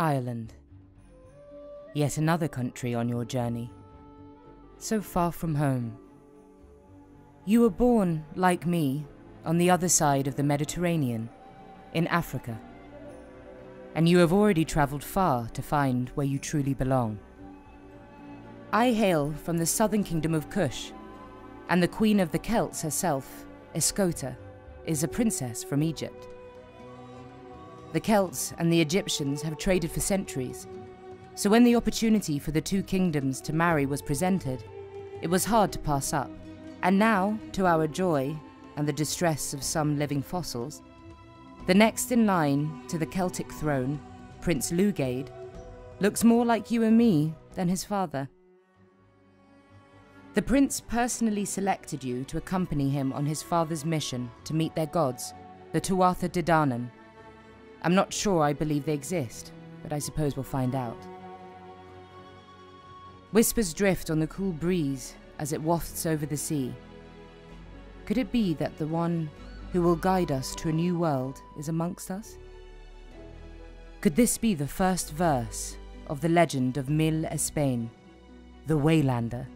Ireland. Yet another country on your journey. So far from home. You were born, like me, on the other side of the Mediterranean, in Africa. And you have already travelled far to find where you truly belong. I hail from the southern kingdom of Kush, and the queen of the Celts herself, Escota, is a princess from Egypt. The Celts and the Egyptians have traded for centuries, so when the opportunity for the two kingdoms to marry was presented, it was hard to pass up. And now, to our joy and the distress of some living fossils, the next in line to the Celtic throne, Prince Lugaid, looks more like you and me than his father. The prince personally selected you to accompany him on his father's mission to meet their gods, the Tuatha De Danann. I'm not sure I believe they exist, but I suppose we'll find out. Whispers drift on the cool breeze as it wafts over the sea. Could it be that the one who will guide us to a new world is amongst us? Could this be the first verse of the legend of Mil Espain, the Waylander?